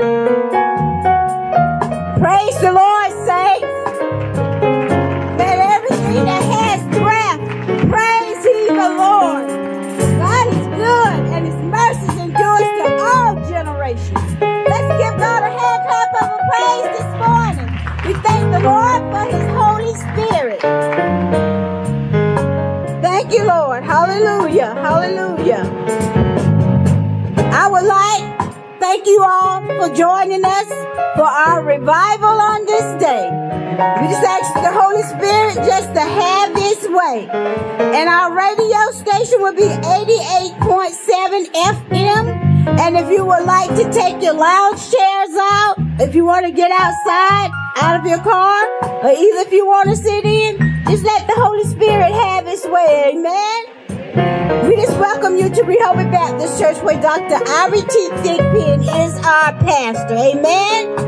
Praise the Lord, saints. Let everything that has breath praise ye the Lord. God is good and his mercies endures to all generations. Let's give God a hand clap of a praise this morning. We thank the Lord for his Holy Spirit. Thank you, Lord. Hallelujah. Hallelujah. Thank you all for joining us for our revival on this day. We just ask the Holy Spirit just to have His way. And our radio station will be 88.7 FM. And if you would like to take your lounge chairs out, if you want to get outside, out of your car, or either if you want to sit in, just let the Holy Spirit have His way. Amen. We just welcome you to Rehoboth Baptist Church where Dr. Ivory T. Thigpen is our pastor. Amen.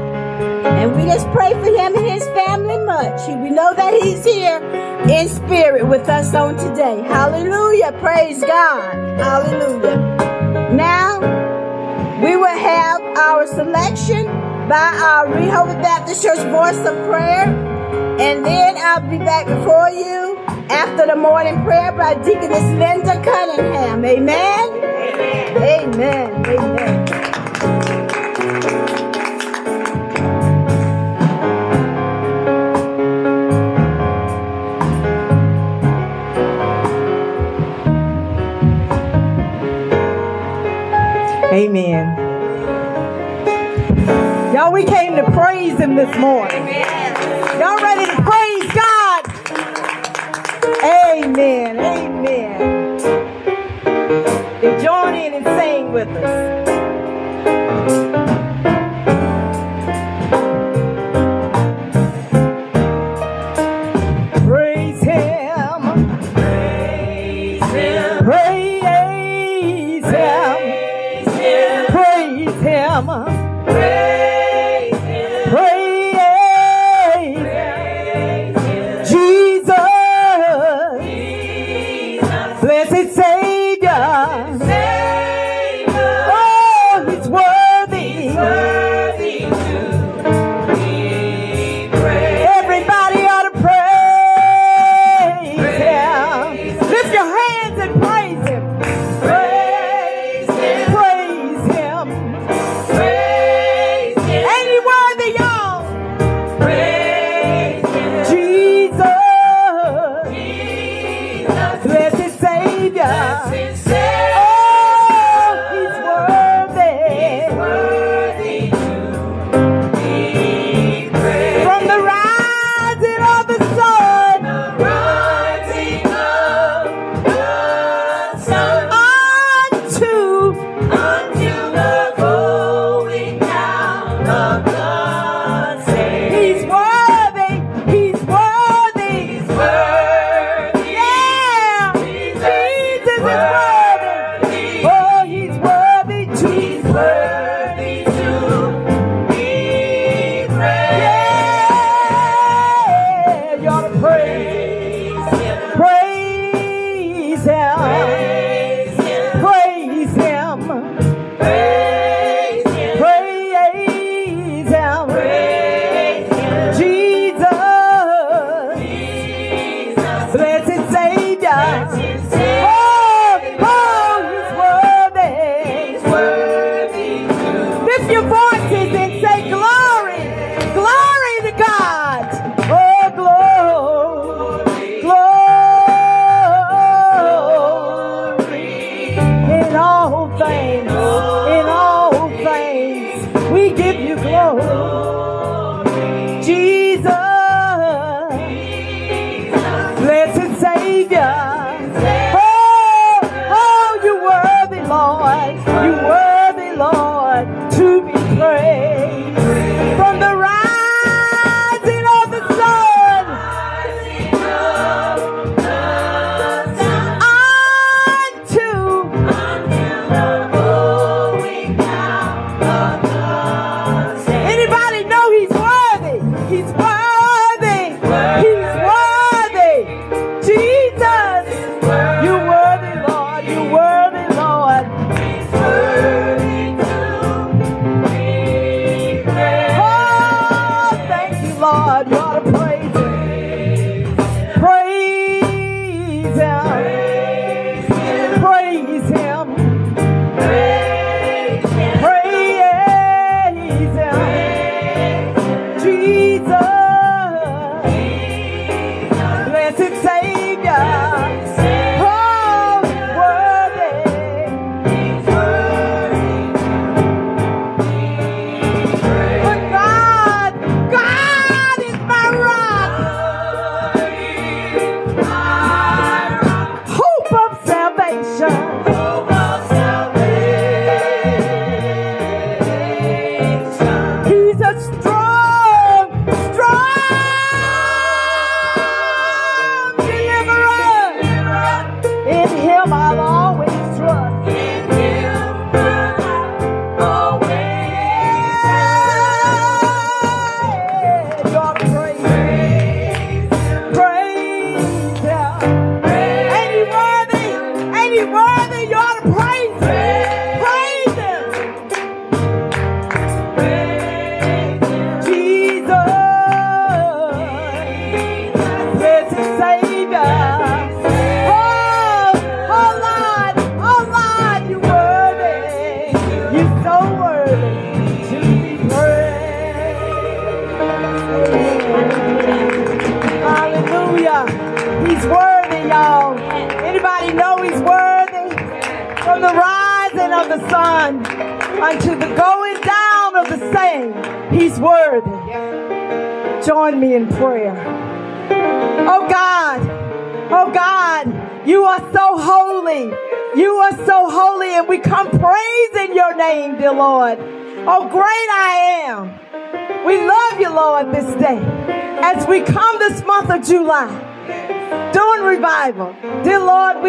And we just pray for him and his family much. We know that he's here in spirit with us on today. Hallelujah. Praise God. Hallelujah. Now, we will have our selection by our Rehoboth Baptist Church Voice of Prayer. And then I'll be back before you after the morning prayer by Deaconess Linda Cunningham. Amen. Amen. Amen. Amen. Y'all, we came to praise Him this morning. Y'all Amen. Amen. And join in and sing with us. presença.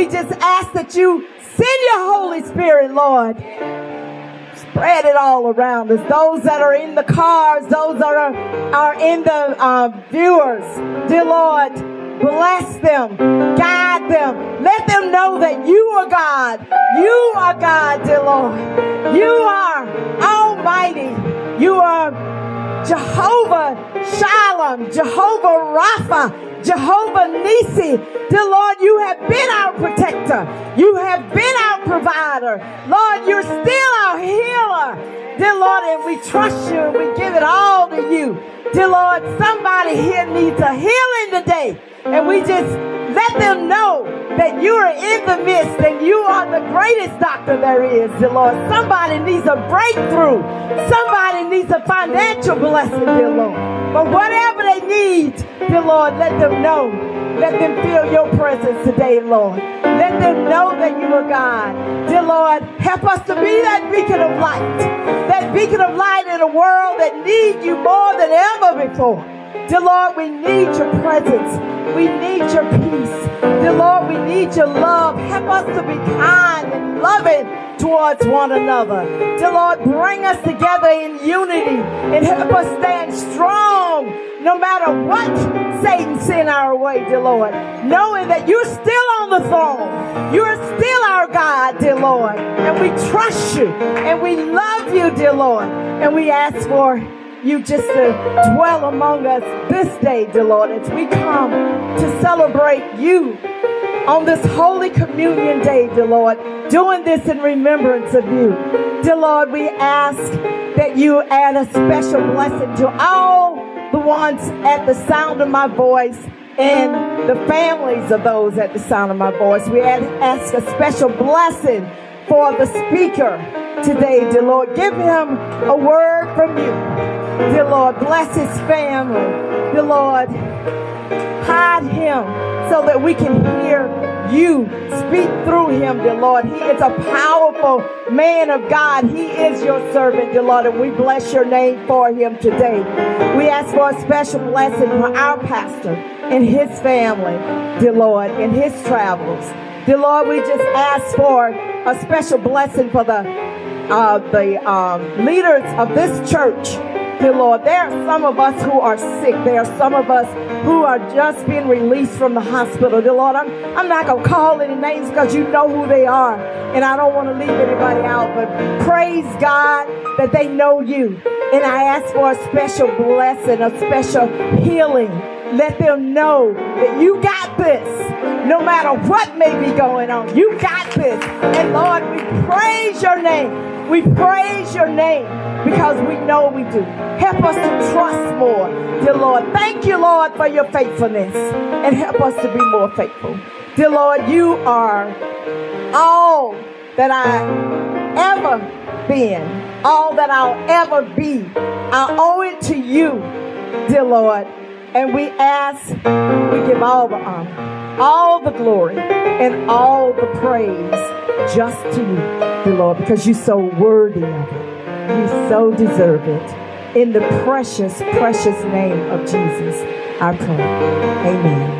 We just ask that you send your Holy Spirit, Lord. Spread it all around us. Those that are in the cars, those that are, are in the uh, viewers, dear Lord, Bless them. Guide them. Let them know that you are God. You are God, dear Lord. You are Almighty. You are Jehovah Shalom, Jehovah Rapha, Jehovah Nisi. Dear Lord, you have been our protector. You have been our provider. Lord, you're still our healer. Dear Lord, and we trust you and we give it all to you. Dear Lord, somebody here needs a healing today. And we just let them know that you are in the midst and you are the greatest doctor there is, dear Lord. Somebody needs a breakthrough. Somebody needs a financial blessing, dear Lord. But whatever they need, dear Lord, let them know. Let them feel your presence today, Lord. Let them know that you are God. Dear Lord, help us to be that beacon of light. That beacon of light in a world that needs you more than ever before. Dear Lord, we need your presence. We need your peace. Dear Lord, we need your love. Help us to be kind and loving towards one another. Dear Lord, bring us together in unity and help us stand strong no matter what Satan sent our way, dear Lord. Knowing that you're still on the throne. You're still our God, dear Lord. And we trust you and we love you, dear Lord. And we ask for you just to dwell among us this day, dear Lord, as we come to celebrate you on this Holy Communion Day, dear Lord, doing this in remembrance of you. Dear Lord, we ask that you add a special blessing to all the ones at the sound of my voice and the families of those at the sound of my voice. We ask a special blessing for the speaker today, dear Lord. Give him a word from you. Dear Lord, bless his family. Dear Lord, hide him so that we can hear you speak through him, dear Lord. He is a powerful man of God. He is your servant, dear Lord, and we bless your name for him today. We ask for a special blessing for our pastor and his family, dear Lord, in his travels. Dear Lord, we just ask for a special blessing for the uh, the um, leaders of this church dear Lord. There are some of us who are sick. There are some of us who are just being released from the hospital. Dear Lord, I'm, I'm not going to call any names because you know who they are. And I don't want to leave anybody out. But praise God that they know you. And I ask for a special blessing, a special healing. Let them know that you got this. No matter what may be going on, you got this. And Lord, we praise your name. We praise your name because we know we do. Help us to trust more, dear Lord. Thank you, Lord, for your faithfulness and help us to be more faithful. Dear Lord, you are all that I ever been, all that I'll ever be. I owe it to you, dear Lord. And we ask, we give all the honor, all the glory, and all the praise just to you, dear Lord, because you're so worthy of it. You so deserve it. In the precious, precious name of Jesus, I pray. Amen.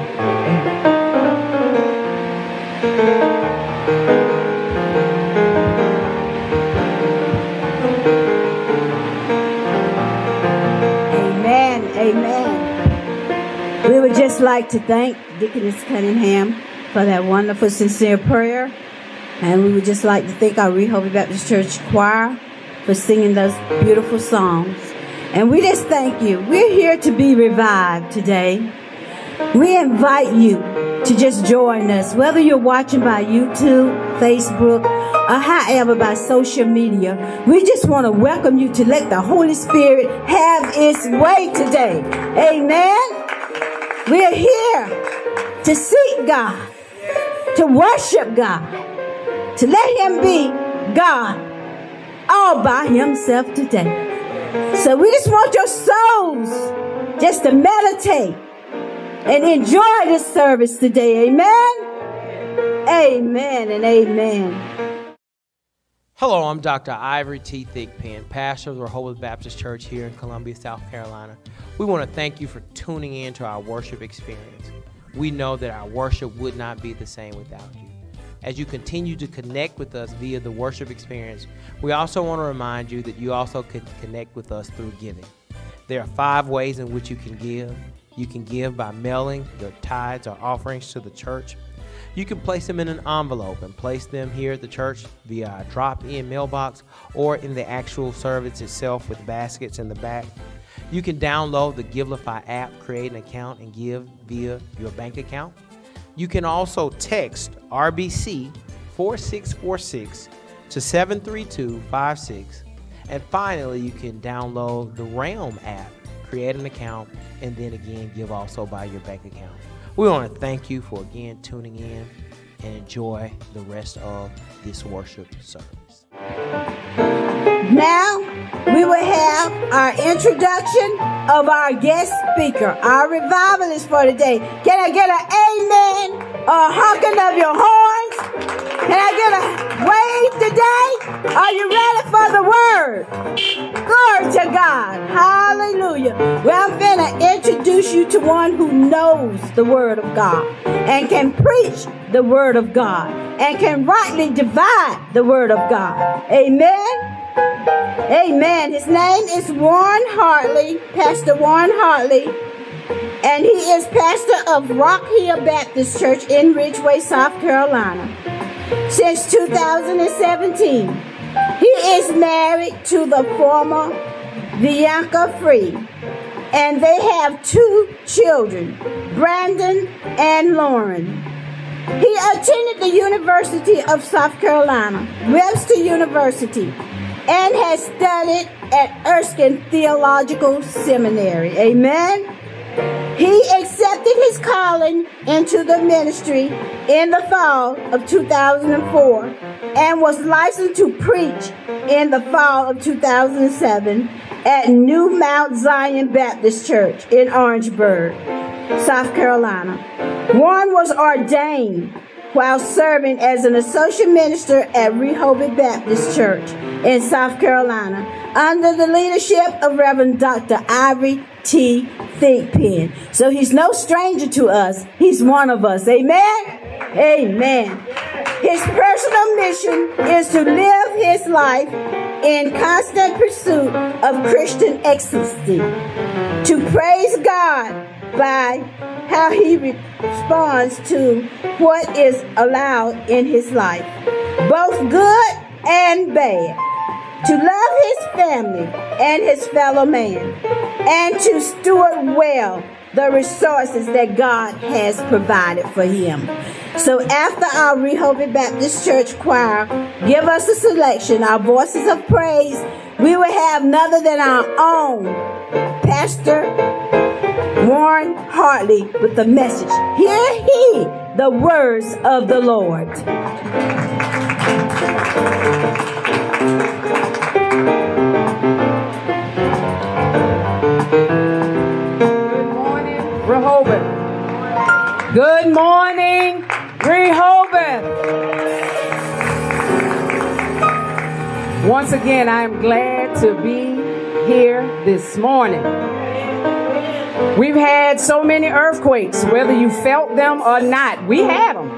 Amen. Like to thank Deaconess Cunningham for that wonderful, sincere prayer. And we would just like to thank our Rehoboth Baptist Church choir for singing those beautiful songs. And we just thank you. We're here to be revived today. We invite you to just join us, whether you're watching by YouTube, Facebook, or however by social media. We just want to welcome you to let the Holy Spirit have its way today. Amen. We're here to seek God, to worship God, to let Him be God all by Himself today. So we just want your souls just to meditate and enjoy this service today. Amen. Amen and amen. Hello, I'm Dr. Ivory T. Thigpen, pastor of the Rehoboth Baptist Church here in Columbia, South Carolina. We want to thank you for tuning in to our worship experience. We know that our worship would not be the same without you. As you continue to connect with us via the worship experience, we also want to remind you that you also can connect with us through giving. There are five ways in which you can give. You can give by mailing your tithes or offerings to the church. You can place them in an envelope and place them here at the church via a drop in mailbox or in the actual service itself with baskets in the back. You can download the Givelify app, create an account, and give via your bank account. You can also text RBC 4646 to 73256. And finally, you can download the Realm app, create an account, and then again give also by your bank account. We want to thank you for again tuning in and enjoy the rest of this worship service. Now we will have our introduction of our guest speaker, our revivalist for today. Can I get an amen? A honking of your horns? Can I get a wave today? Are you ready for the word? Glory to God. Hallelujah. Well, I'm going to introduce you to one who knows the word of God and can preach the word of God and can rightly divide the word of God. Amen. Amen. His name is Warren Harley, Pastor Warren Harley, and he is pastor of Rock Hill Baptist Church in Ridgeway, South Carolina. Since 2017, he is married to the former Bianca Free, and they have two children, Brandon and Lauren. He attended the University of South Carolina, Webster University, and has studied at Erskine Theological Seminary. Amen. He accepted his calling into the ministry in the fall of 2004 and was licensed to preach in the fall of 2007 at New Mount Zion Baptist Church in Orangeburg, South Carolina. One was ordained while serving as an associate minister at Rehoboth Baptist Church in South Carolina under the leadership of Reverend Dr. Ivory T. Thigpen. So he's no stranger to us. He's one of us. Amen? Amen. His personal mission is to live his life in constant pursuit of Christian ecstasy, to praise God by how he responds to what is allowed in his life, both good and bad, to love his family and his fellow man, and to steward well the resources that God has provided for him. So after our Rehoboth Baptist Church choir give us a selection, our voices of praise, we will have none other than our own Pastor Warren Harley with the message. Hear he the words of the Lord. Good morning, Rehoboth. Once again, I am glad to be here this morning. We've had so many earthquakes, whether you felt them or not. We had them.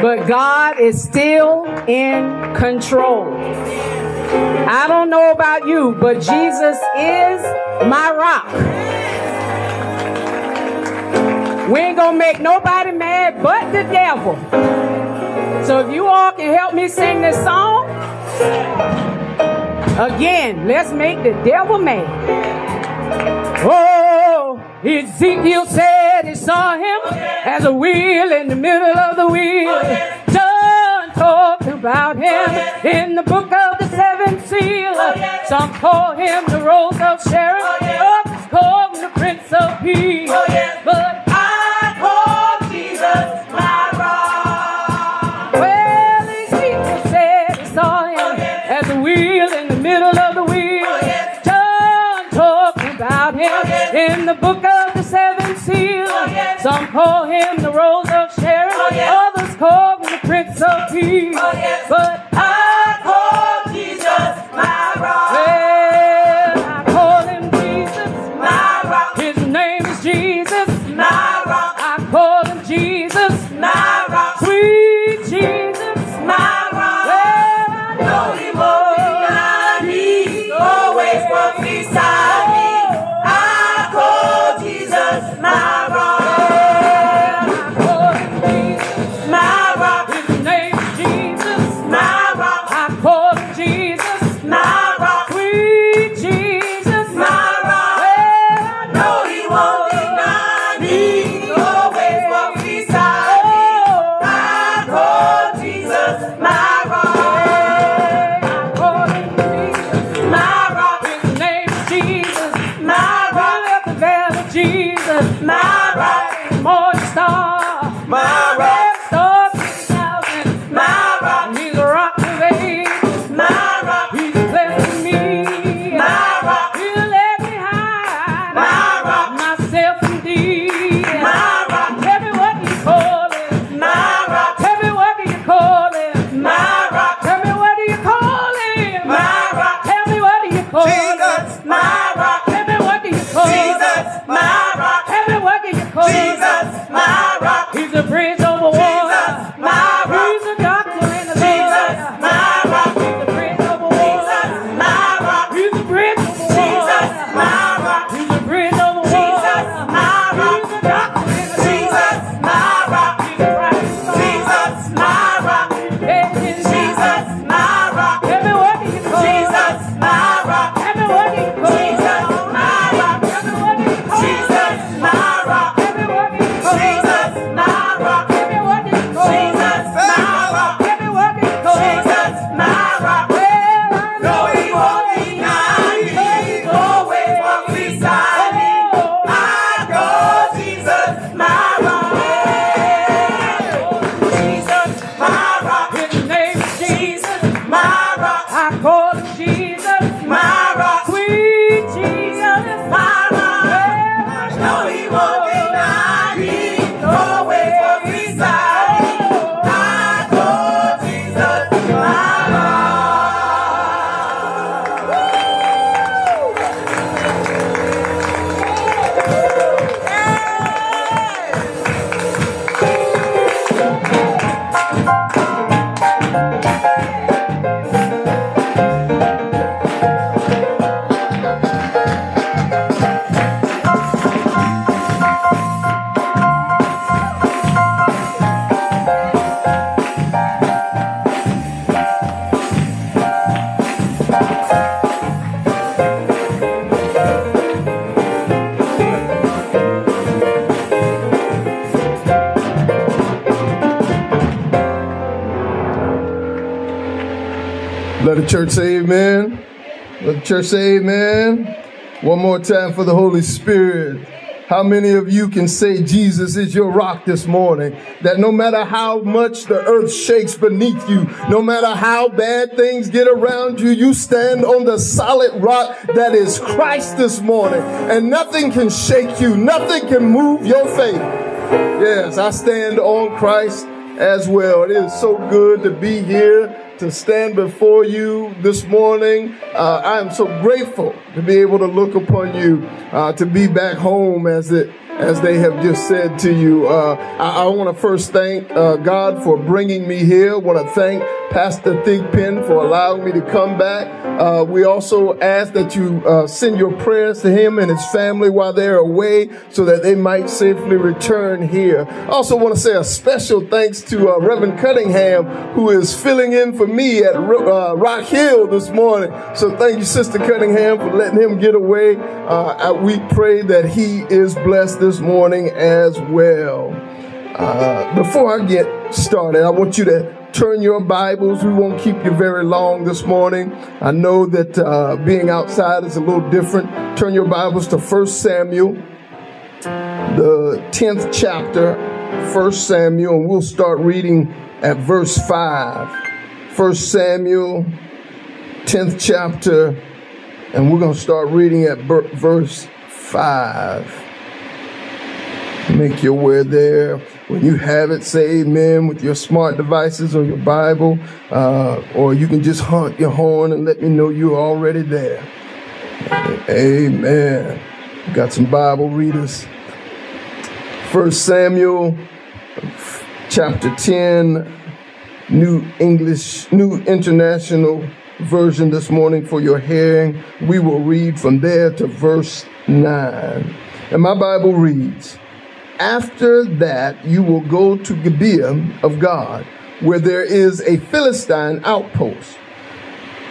But God is still in control. I don't know about you, but Jesus is my rock. We ain't gonna make nobody mad but the devil. So if you all can help me sing this song, again, let's make the devil mad. Oh, Ezekiel said he saw him as a wheel in the middle of the wheel. John talked about him in the book of the seventh seal. Some call him the rose of Sharon, others call him the prince of peace. Church say amen. Let the church say amen. One more time for the Holy Spirit. How many of you can say Jesus is your rock this morning? That no matter how much the earth shakes beneath you, no matter how bad things get around you, you stand on the solid rock that is Christ this morning. And nothing can shake you, nothing can move your faith. Yes, I stand on Christ as well. It is so good to be here to stand before you this morning. Uh, I am so grateful to be able to look upon you, uh, to be back home as it as they have just said to you. Uh, I, I want to first thank uh, God for bringing me here. want to thank Pastor Thigpen for allowing me to come back. Uh, we also ask that you uh, send your prayers to him and his family while they're away so that they might safely return here. I also want to say a special thanks to uh, Reverend Cunningham, who is filling in for me at uh, Rock Hill this morning. So thank you, Sister Cunningham, for letting him get away. Uh, we pray that he is blessed this morning as well. Uh, before I get started, I want you to turn your Bibles. We won't keep you very long this morning. I know that uh, being outside is a little different. Turn your Bibles to 1 Samuel, the 10th chapter, 1 Samuel, and we'll start reading at verse 5. 1 Samuel, 10th chapter, and we're going to start reading at verse 5. Make your way there. When you have it, say amen with your smart devices or your Bible, uh, or you can just honk your horn and let me know you're already there. Amen. Got some Bible readers. First Samuel chapter 10, New English, New International Version this morning for your hearing. We will read from there to verse 9. And my Bible reads, After that you will go to Gibeah of God, where there is a Philistine outpost.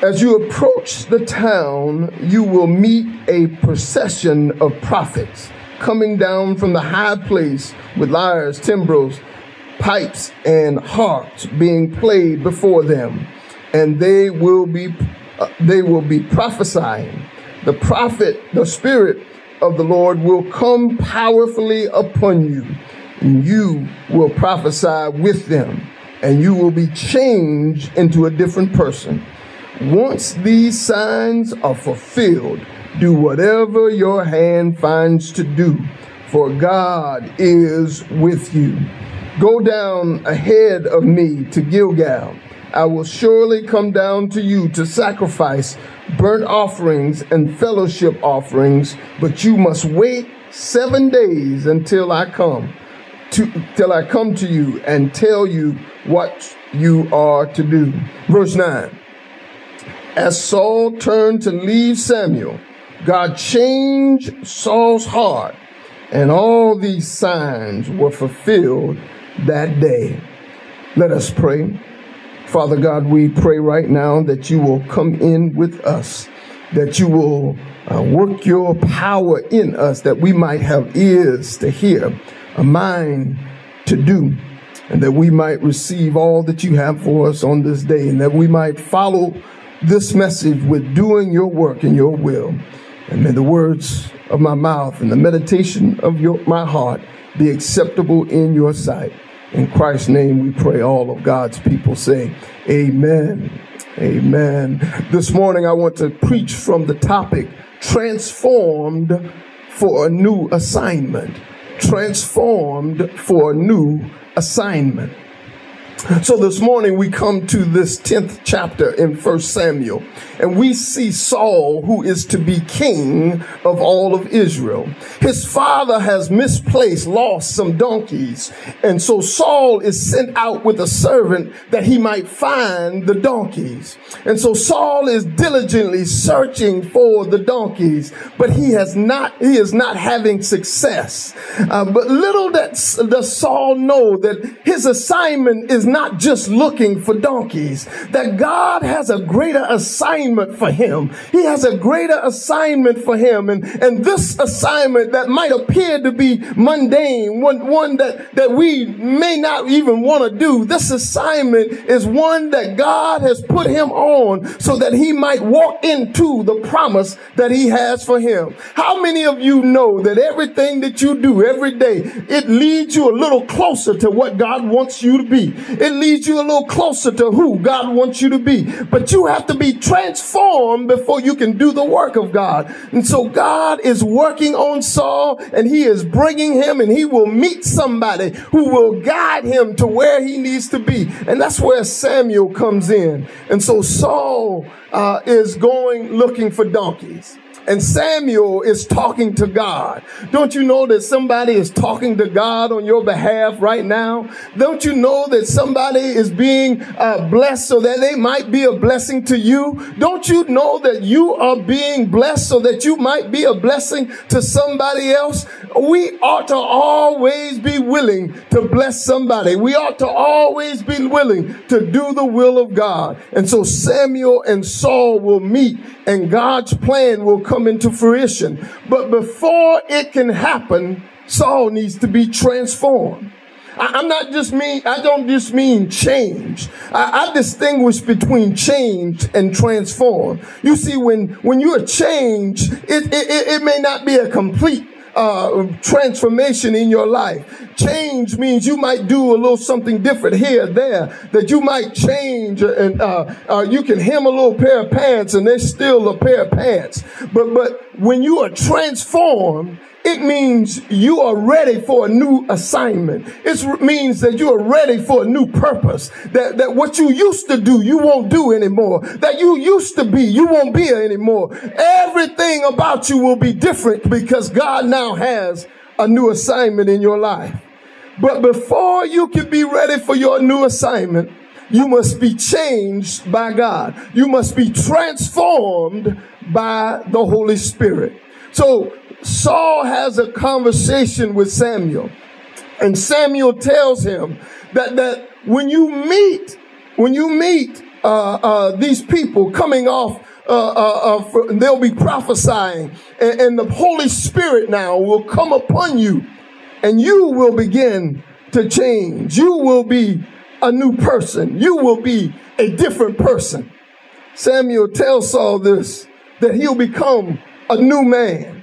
As you approach the town, you will meet a procession of prophets coming down from the high place with lyres, timbrels, pipes, and harps being played before them, and they will be uh, they will be prophesying. The prophet, the spirit of the Lord will come powerfully upon you, and you will prophesy with them, and you will be changed into a different person. Once these signs are fulfilled, do whatever your hand finds to do, for God is with you. Go down ahead of me to Gilgal. I will surely come down to you to sacrifice burnt offerings and fellowship offerings, but you must wait seven days until I come to till I come to you and tell you what you are to do. Verse 9. As Saul turned to leave Samuel, God changed Saul's heart, and all these signs were fulfilled that day. Let us pray. Father God, we pray right now that you will come in with us, that you will uh, work your power in us, that we might have ears to hear, a mind to do, and that we might receive all that you have for us on this day, and that we might follow this message with doing your work and your will. And may the words of my mouth and the meditation of your, my heart be acceptable in your sight. In Christ's name we pray all of God's people say, Amen. Amen. This morning I want to preach from the topic transformed for a new assignment. Transformed for a new assignment. So this morning we come to this 10th chapter in 1 Samuel and we see Saul who is to be king of all of Israel. His father has misplaced, lost some donkeys. And so Saul is sent out with a servant that he might find the donkeys. And so Saul is diligently searching for the donkeys, but he has not, he is not having success. Uh, but little does Saul know that his assignment is not just looking for donkeys, that God has a greater assignment for him. He has a greater assignment for him. And, and this assignment that might appear to be mundane, one, one that, that we may not even want to do, this assignment is one that God has put him on so that he might walk into the promise that he has for him. How many of you know that everything that you do every day, it leads you a little closer to what God wants you to be? It leads you a little closer to who God wants you to be. But you have to be transformed before you can do the work of God. And so God is working on Saul and he is bringing him and he will meet somebody who will guide him to where he needs to be. And that's where Samuel comes in. And so Saul uh, is going looking for donkeys and Samuel is talking to God. Don't you know that somebody is talking to God on your behalf right now? Don't you know that somebody is being uh, blessed so that they might be a blessing to you? Don't you know that you are being blessed so that you might be a blessing to somebody else? We ought to always be willing to bless somebody. We ought to always be willing to do the will of God. And so Samuel and Saul will meet and God's plan will come into fruition. But before it can happen, Saul needs to be transformed. I, am not just mean, I don't just mean change. I, I, distinguish between change and transform. You see, when, when you're changed, it, it, it may not be a complete uh, transformation in your life. Change means you might do a little something different here, there, that you might change and uh, uh, you can hem a little pair of pants and there's still a pair of pants. But, but when you are transformed, it means you are ready for a new assignment. It means that you are ready for a new purpose. That, that what you used to do, you won't do anymore. That you used to be, you won't be anymore. Everything about you will be different because God now has a new assignment in your life. But before you can be ready for your new assignment, you must be changed by God. You must be transformed by the Holy Spirit. So Saul has a conversation with Samuel, and Samuel tells him that, that when you meet, when you meet uh, uh, these people coming off uh, uh, uh, they'll be prophesying, and, and the Holy Spirit now will come upon you, and you will begin to change. You will be a new person. You will be a different person. Samuel tells Saul this that he'll become a new man.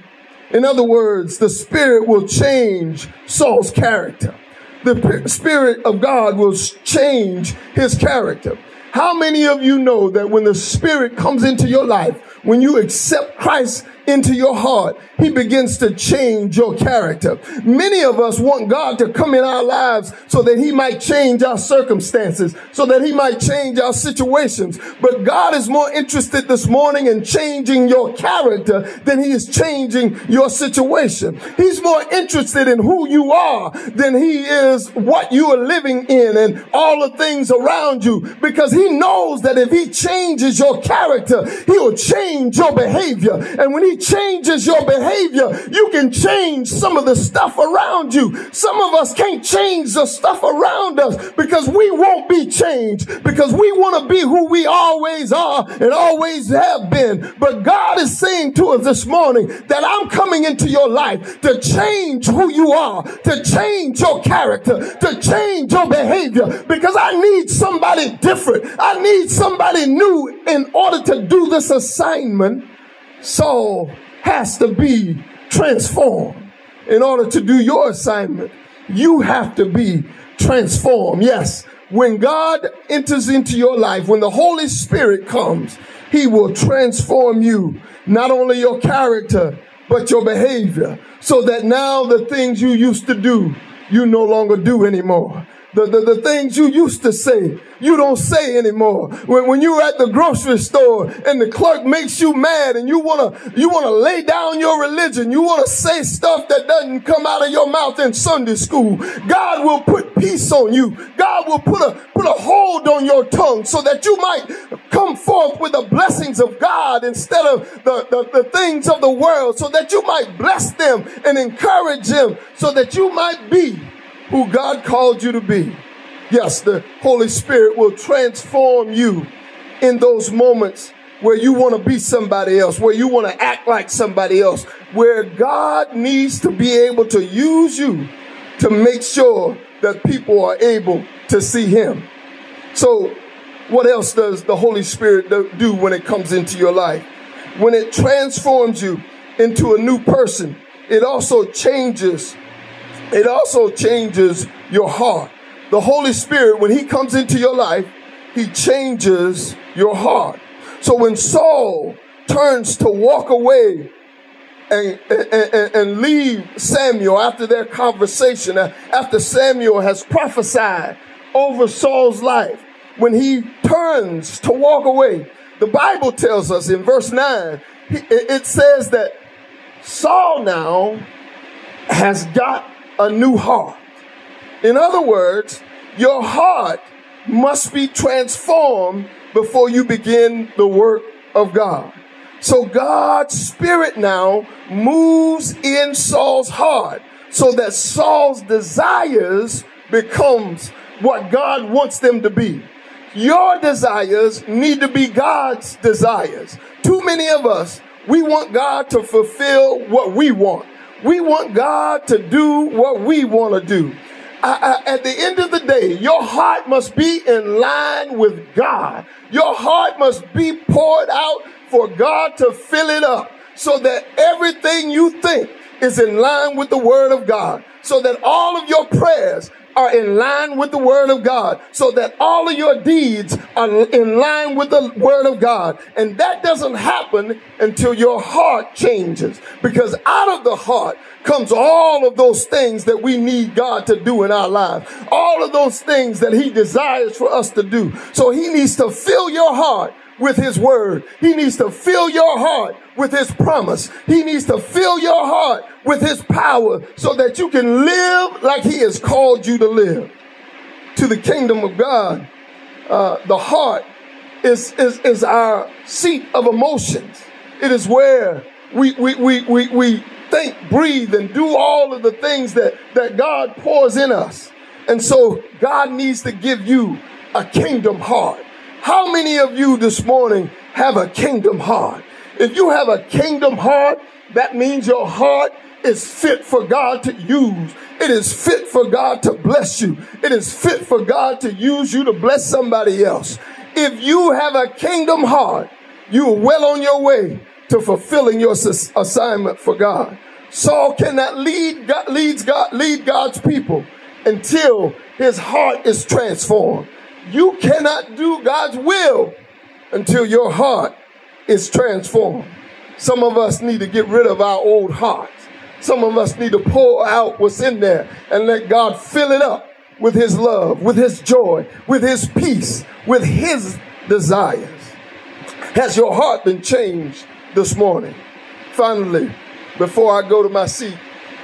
In other words, the Spirit will change Saul's character. The Spirit of God will change his character. How many of you know that when the Spirit comes into your life, when you accept Christ into your heart, he begins to change your character. Many of us want God to come in our lives so that he might change our circumstances, so that he might change our situations. But God is more interested this morning in changing your character than he is changing your situation. He's more interested in who you are than he is what you are living in and all the things around you because he knows that if he changes your character, he will change your behavior. And when he changes your behavior, you can change some of the stuff around you. Some of us can't change the stuff around us because we won't be changed because we want to be who we always are and always have been. But God is saying to us this morning that I'm coming into your life to change who you are, to change your character, to change your behavior because I need somebody different. I need somebody new in order to do this assignment Saul has to be transformed. In order to do your assignment, you have to be transformed. Yes, when God enters into your life, when the Holy Spirit comes, He will transform you, not only your character, but your behavior, so that now the things you used to do, you no longer do anymore. The, the, the things you used to say, you don't say anymore. When, when you're at the grocery store and the clerk makes you mad and you want to, you want to lay down your religion. You want to say stuff that doesn't come out of your mouth in Sunday school. God will put peace on you. God will put a, put a hold on your tongue so that you might come forth with the blessings of God instead of the, the, the things of the world so that you might bless them and encourage them so that you might be who God called you to be. Yes, the Holy Spirit will transform you in those moments where you want to be somebody else, where you want to act like somebody else, where God needs to be able to use you to make sure that people are able to see Him. So, what else does the Holy Spirit do when it comes into your life? When it transforms you into a new person, it also changes it also changes your heart. The Holy Spirit, when He comes into your life, He changes your heart. So when Saul turns to walk away and, and, and, leave Samuel after their conversation, after Samuel has prophesied over Saul's life, when he turns to walk away, the Bible tells us in verse 9, it says that Saul now has got a new heart. In other words, your heart must be transformed before you begin the work of God. So God's spirit now moves in Saul's heart so that Saul's desires becomes what God wants them to be. Your desires need to be God's desires. Too many of us, we want God to fulfill what we want. We want God to do what we want to do. I, I, at the end of the day, your heart must be in line with God. Your heart must be poured out for God to fill it up so that everything you think is in line with the word of God. So that all of your prayers are in line with the word of God so that all of your deeds are in line with the word of God. And that doesn't happen until your heart changes because out of the heart comes all of those things that we need God to do in our lives. All of those things that he desires for us to do. So he needs to fill your heart with his word. He needs to fill your heart with his promise. He needs to fill your heart with his power so that you can live like he has called you to live. To the kingdom of God, uh, the heart is, is, is our seat of emotions. It is where we, we, we, we, we think, breathe, and do all of the things that, that God pours in us. And so God needs to give you a kingdom heart. How many of you this morning have a kingdom heart? If you have a kingdom heart, that means your heart is fit for God to use. It is fit for God to bless you. It is fit for God to use you to bless somebody else. If you have a kingdom heart, you are well on your way to fulfilling your assignment for God. Saul cannot lead God, leads God, lead God's people until his heart is transformed. You cannot do God's will until your heart is transformed. Some of us need to get rid of our old hearts. Some of us need to pour out what's in there and let God fill it up with his love, with his joy, with his peace, with his desires. Has your heart been changed this morning? Finally, before I go to my seat,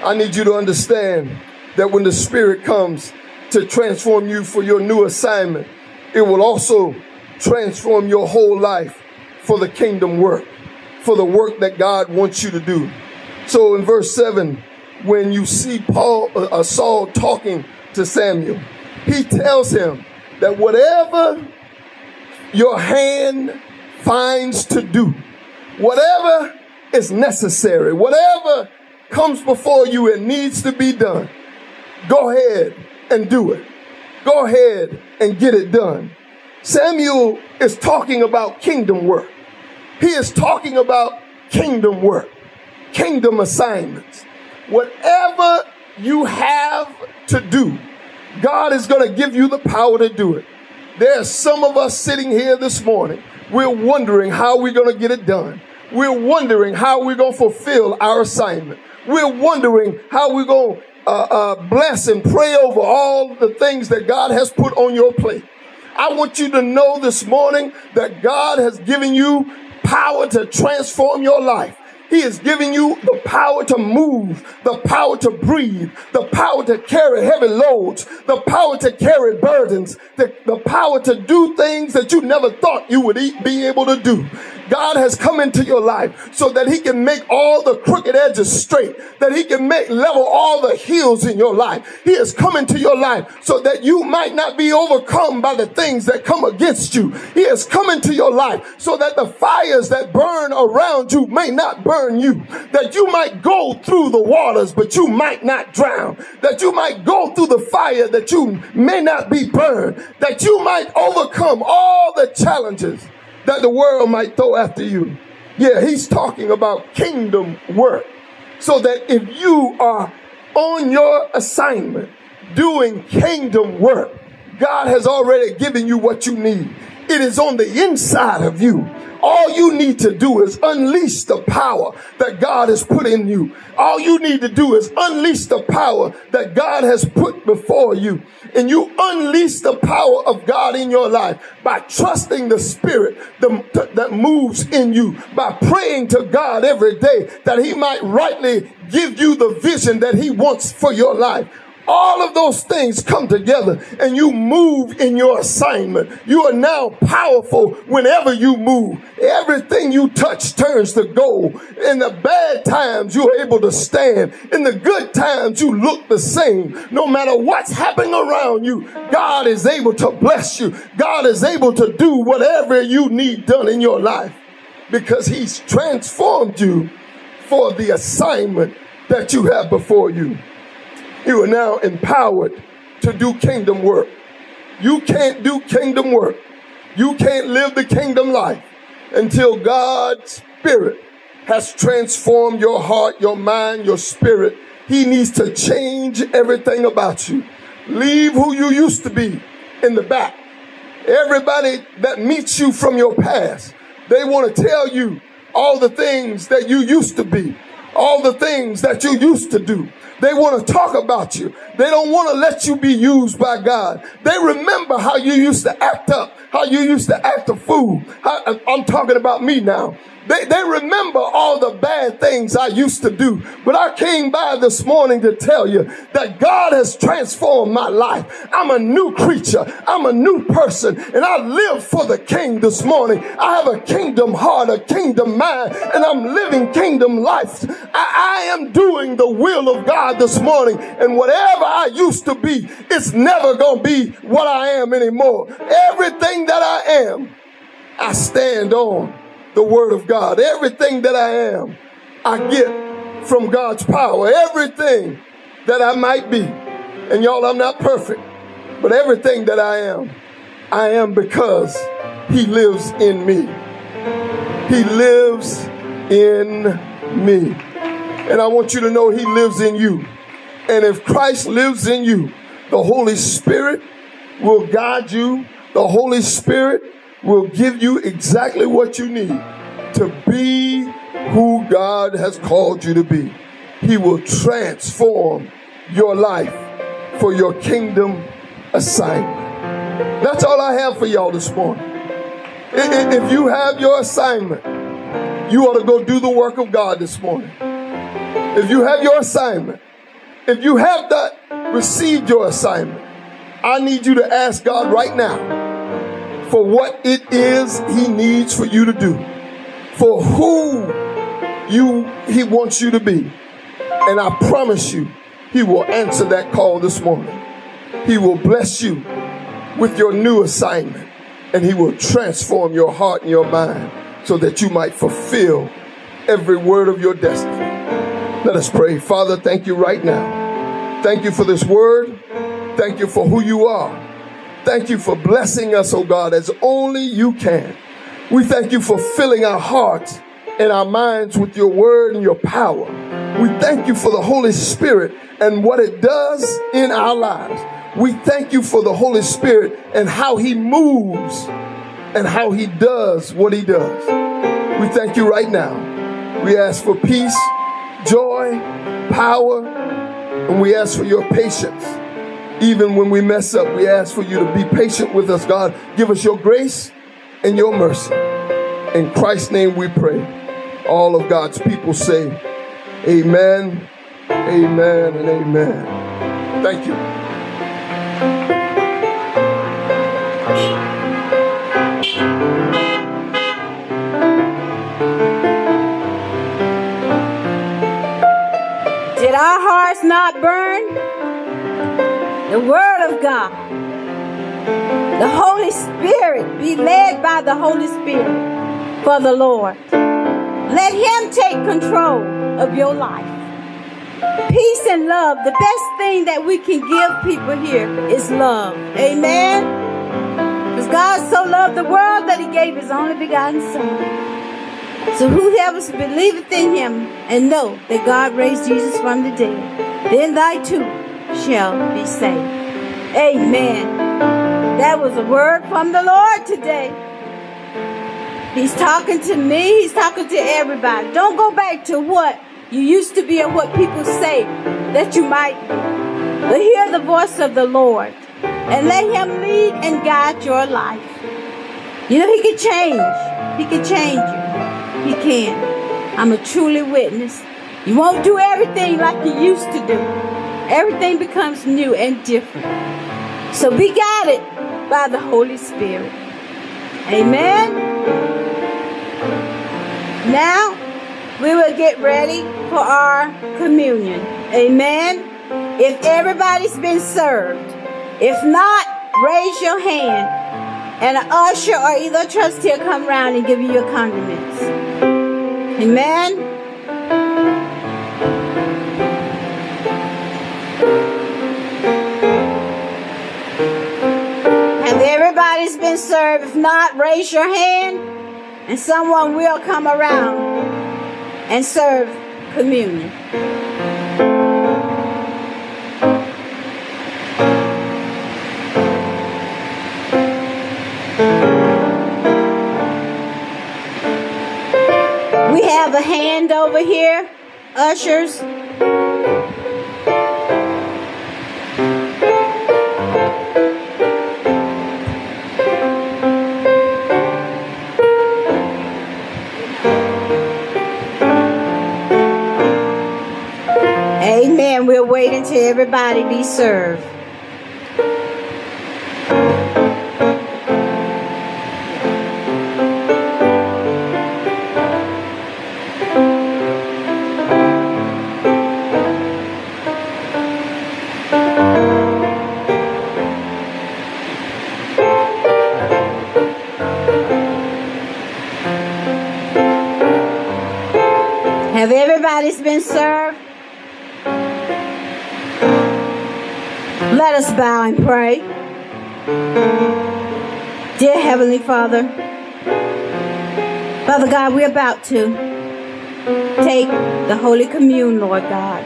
I need you to understand that when the Spirit comes to transform you for your new assignment, it will also transform your whole life for the kingdom work, for the work that God wants you to do. So in verse 7, when you see Paul, uh, uh, Saul talking to Samuel, he tells him that whatever your hand finds to do, whatever is necessary, whatever comes before you and needs to be done, go ahead and do it. Go ahead and get it done. Samuel is talking about kingdom work. He is talking about kingdom work, kingdom assignments. Whatever you have to do, God is going to give you the power to do it. There are some of us sitting here this morning. We're wondering how we're going to get it done. We're wondering how we're going to fulfill our assignment. We're wondering how we're going to uh, uh, bless and pray over all the things that God has put on your plate. I want you to know this morning that God has given you power to transform your life. He is giving you the power to move, the power to breathe, the power to carry heavy loads, the power to carry burdens, the, the power to do things that you never thought you would be able to do. God has come into your life so that he can make all the crooked edges straight, that he can make level all the hills in your life. He has come into your life so that you might not be overcome by the things that come against you. He has come into your life so that the fires that burn around you may not burn you, that you might go through the waters, but you might not drown, that you might go through the fire, that you may not be burned, that you might overcome all the challenges that the world might throw after you. Yeah, he's talking about kingdom work. So that if you are on your assignment doing kingdom work, God has already given you what you need. It is on the inside of you. All you need to do is unleash the power that God has put in you. All you need to do is unleash the power that God has put before you. And you unleash the power of God in your life by trusting the Spirit that moves in you, by praying to God every day that He might rightly give you the vision that He wants for your life. All of those things come together and you move in your assignment. You are now powerful whenever you move. Everything you touch turns to gold. In the bad times, you are able to stand. In the good times, you look the same. No matter what's happening around you, God is able to bless you. God is able to do whatever you need done in your life because He's transformed you for the assignment that you have before you. You are now empowered to do kingdom work. You can't do kingdom work. You can't live the kingdom life until God's Spirit has transformed your heart, your mind, your spirit. He needs to change everything about you. Leave who you used to be in the back. Everybody that meets you from your past, they want to tell you all the things that you used to be, all the things that you used to do. They want to talk about you. They don't want to let you be used by God. They remember how you used to act up, how you used to act a fool. How- I'm talking about me now. They, they remember all the bad things I used to do. But I came by this morning to tell you that God has transformed my life. I'm a new creature. I'm a new person. And I live for the king this morning. I have a kingdom heart, a kingdom mind, and I'm living kingdom life. I, I am doing the will of God this morning. And whatever I used to be, it's never going to be what I am anymore. Everything that I am, I stand on the word of God. Everything that I am, I get from God's power. Everything that I might be. And y'all, I'm not perfect, but everything that I am, I am because he lives in me. He lives in me. And I want you to know he lives in you. And if Christ lives in you, the Holy Spirit will guide you. The Holy Spirit will give you exactly what you need to be who God has called you to be. He will transform your life for your kingdom assignment. That's all I have for y'all this morning. If you have your assignment, you ought to go do the work of God this morning. If you have your assignment, if you have not received your assignment, I need you to ask God right now for what it is He needs for you to do, for who you He wants you to be. And I promise you, He will answer that call this morning. He will bless you with your new assignment, and He will transform your heart and your mind so that you might fulfill every word of your destiny. Let us pray. Father, thank you right now. Thank you for this word. Thank you for who you are. Thank you for blessing us, oh God, as only you can. We thank you for filling our hearts and our minds with your word and your power. We thank you for the Holy Spirit and what it does in our lives. We thank you for the Holy Spirit and how he moves and how he does what he does. We thank you right now. We ask for peace, joy, power, and we ask for your patience. Even when we mess up, we ask for you to be patient with us, God. Give us your grace and your mercy. In Christ's name we pray. All of God's people say, Amen, Amen, and Amen. Thank you. Did our hearts not burn? The Word of God. The Holy Spirit. Be led by the Holy Spirit for the Lord. Let Him take control of your life. Peace and love. The best thing that we can give people here is love. Amen. Because God so loved the world that He gave His only begotten Son. So whoever believeth in him and know that God raised Jesus from the dead, then thy too shall be saved. Amen. That was a word from the Lord today. He's talking to me, he's talking to everybody. Don't go back to what you used to be and what people say that you might. But hear the voice of the Lord and let him lead and guide your life. You know, he can change. He can change you. He can. I'm a truly witness. You won't do everything like you used to do. Everything becomes new and different. So be guided by the Holy Spirit. Amen. Now we will get ready for our communion. Amen. If everybody's been served, if not, raise your hand and an usher or either trustee will come around and give you your condiments. Amen. Everybody's been served. If not, raise your hand and someone will come around and serve communion. We have a hand over here, ushers. Amen. We'll wait until everybody be served. Bow and pray. Dear Heavenly Father, Father God, we're about to take the Holy Commune, Lord God.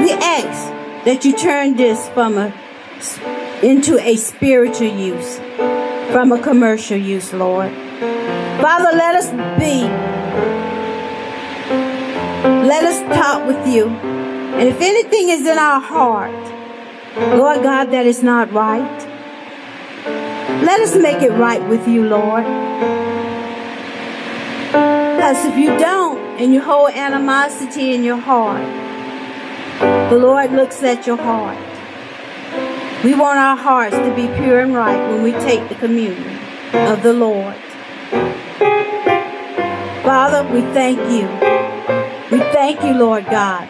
We ask that you turn this from a into a spiritual use, from a commercial use, Lord. Father, let us be let us talk with you. And if anything is in our heart, Lord God, that is not right, let us make it right with you, Lord. Because if you don't, and you hold animosity in your heart, the Lord looks at your heart. We want our hearts to be pure and right when we take the communion of the Lord. Father, we thank you. We thank you, Lord God,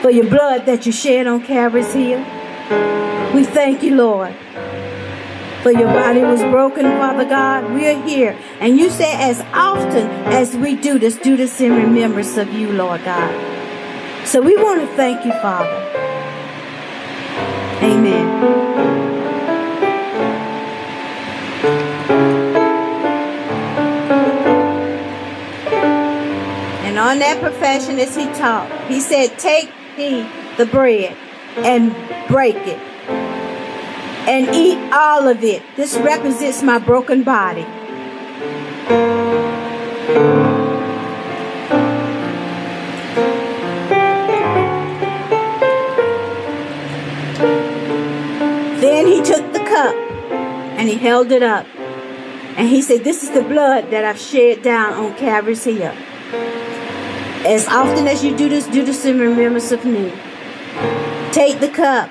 for your blood that you shed on Calvary's Hill. We thank you, Lord, for your body was broken, Father God. We are here. And you say, as often as we do this, do this in remembrance of you, Lord God. So we want to thank you, Father. Amen. And on that profession, as he taught, he said, Take he the bread and break it and eat all of it. This represents my broken body. Then he took the cup and he held it up. And he said, This is the blood that I've shed down on Calvary's Hill. As often as you do this, do this in remembrance of me. Take the cup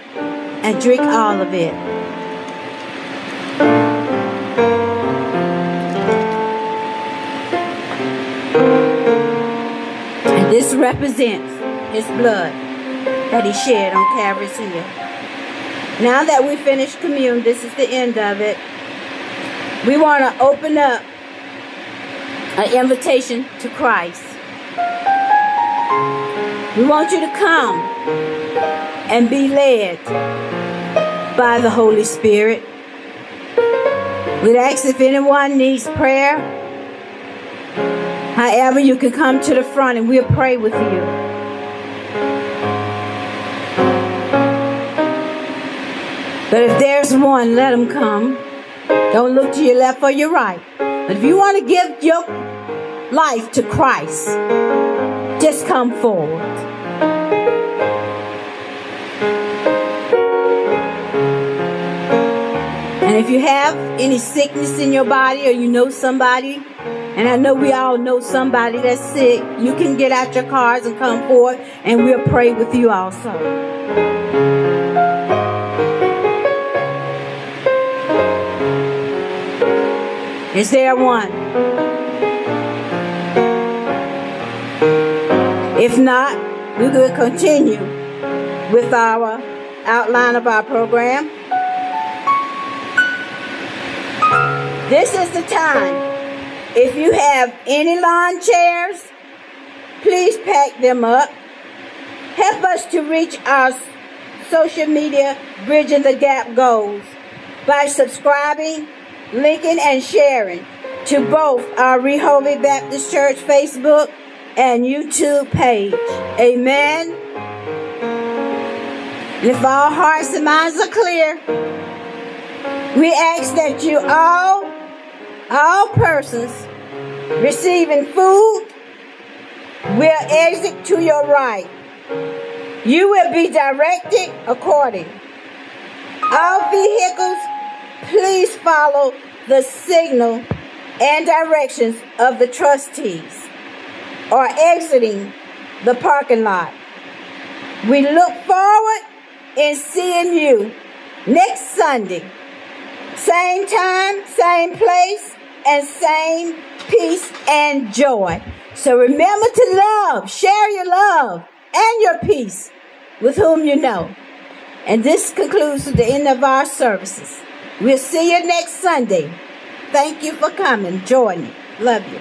and drink all of it. And this represents his blood that he shed on Calvary's Hill. Now that we finished communion, this is the end of it. We want to open up an invitation to Christ. We want you to come and be led by the Holy Spirit. We'd ask if anyone needs prayer. However, you can come to the front and we'll pray with you. But if there's one, let them come. Don't look to your left or your right. But if you want to give your life to Christ, just come forward. And if you have any sickness in your body or you know somebody, and I know we all know somebody that's sick, you can get out your cards and come forward and we'll pray with you also. Is there one? If not, we will continue with our outline of our program. This is the time. If you have any lawn chairs, please pack them up. Help us to reach our social media Bridging the Gap goals by subscribing, linking, and sharing to both our Rehoboth Baptist Church Facebook and YouTube page. Amen. If our hearts and minds are clear, we ask that you all, all persons, receiving food will exit to your right. You will be directed according. All vehicles, please follow the signal and directions of the trustees or exiting the parking lot. We look forward in seeing you next Sunday. Same time, same place, and same peace and joy. So remember to love, share your love and your peace with whom you know. And this concludes the end of our services. We'll see you next Sunday. Thank you for coming. Join me. Love you.